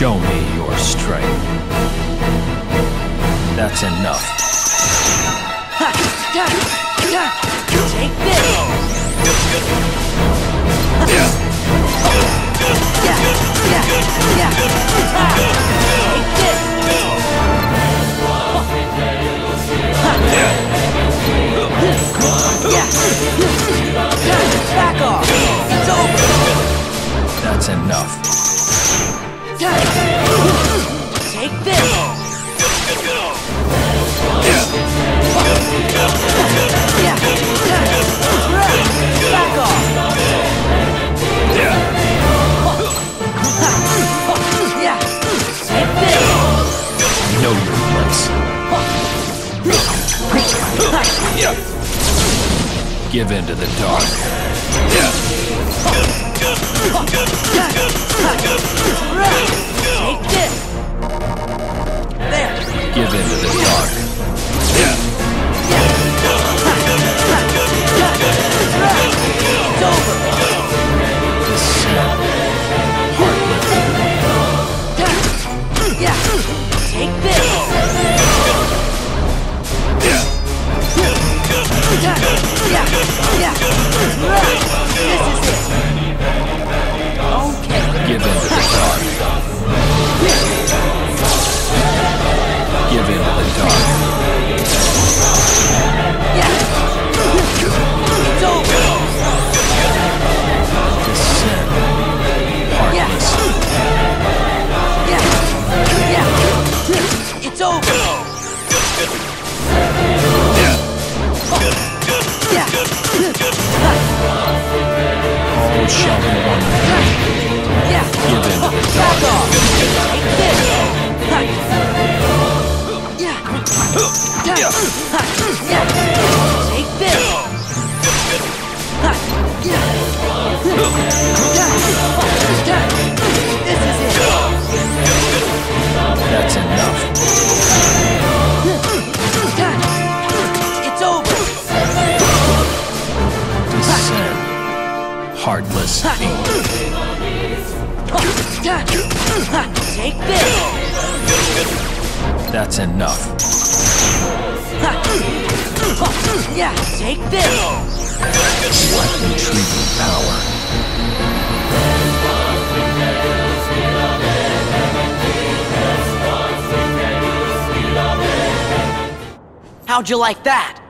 Show me your strength. That's enough. Take this! Yeah, yeah, yeah. Take this! Yeah. Back off! It's over! That's enough. Take this! Back off! Take this! Give in to the dark. Off! Take this! Take! This Heartless. Take this! That's enough. Yeah, take this! What intriguing power. How'd you like that?